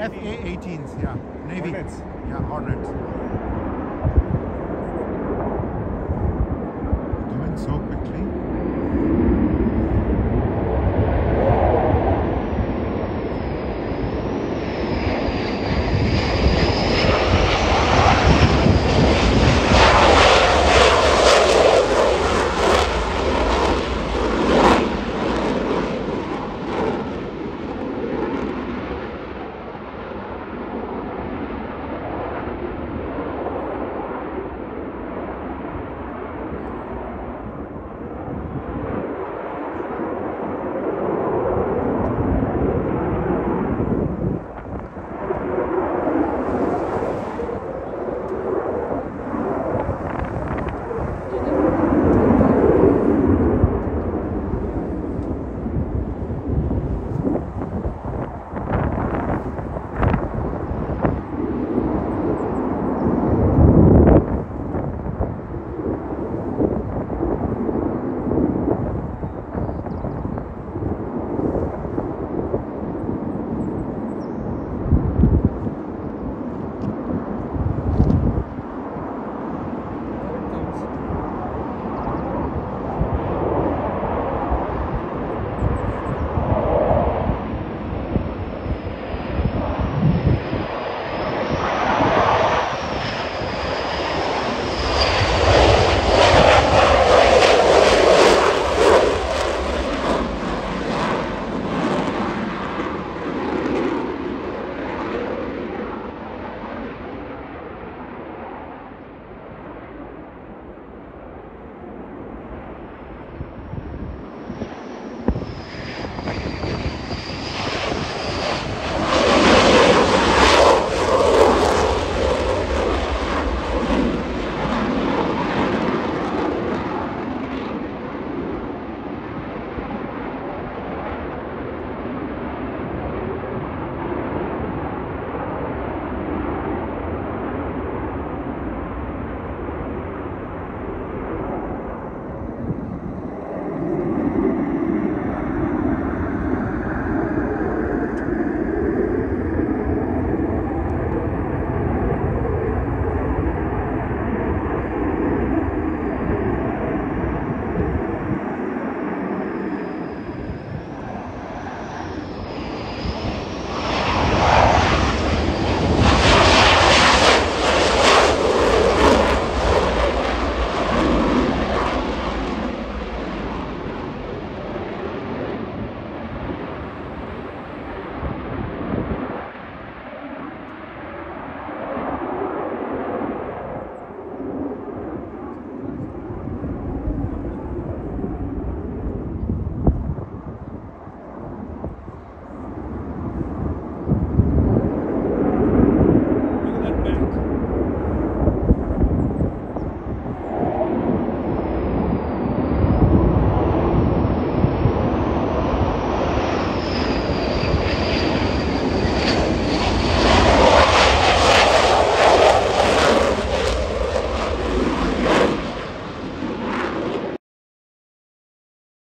F-A-18s, yeah. Navy. Hornets. Yeah, Hornets.